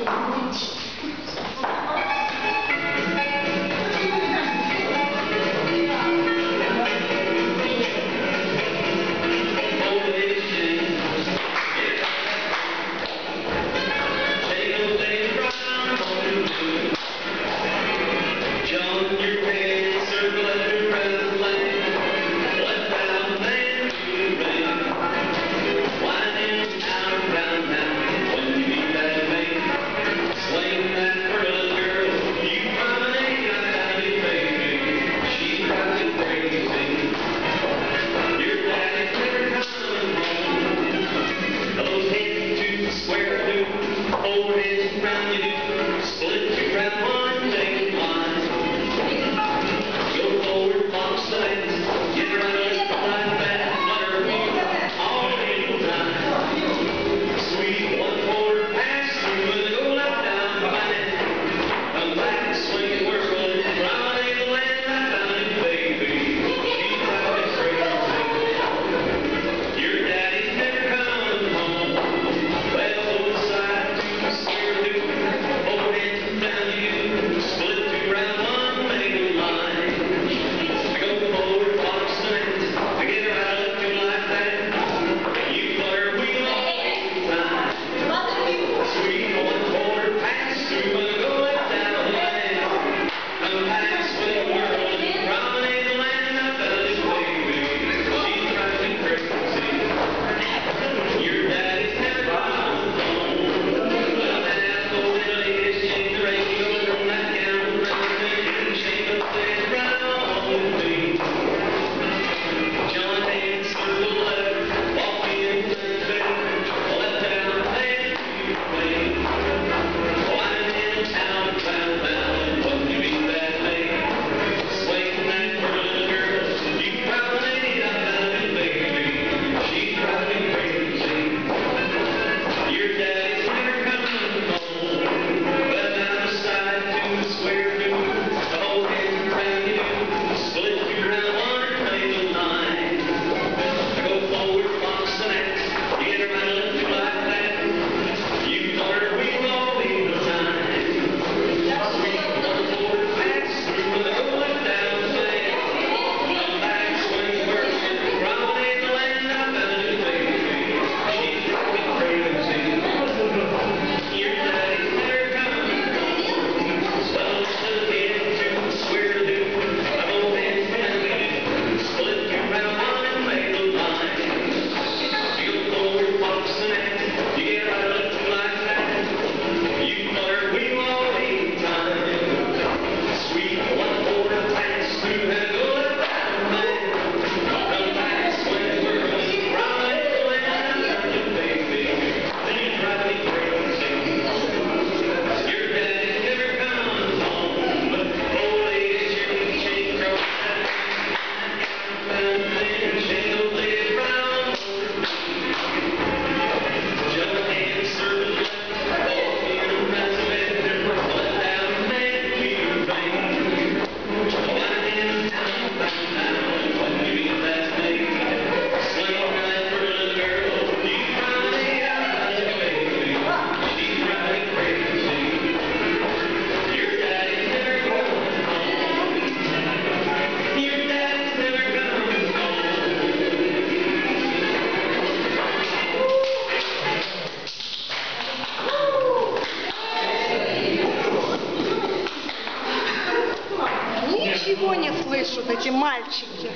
就不会停。Ничего не слышу, эти мальчики.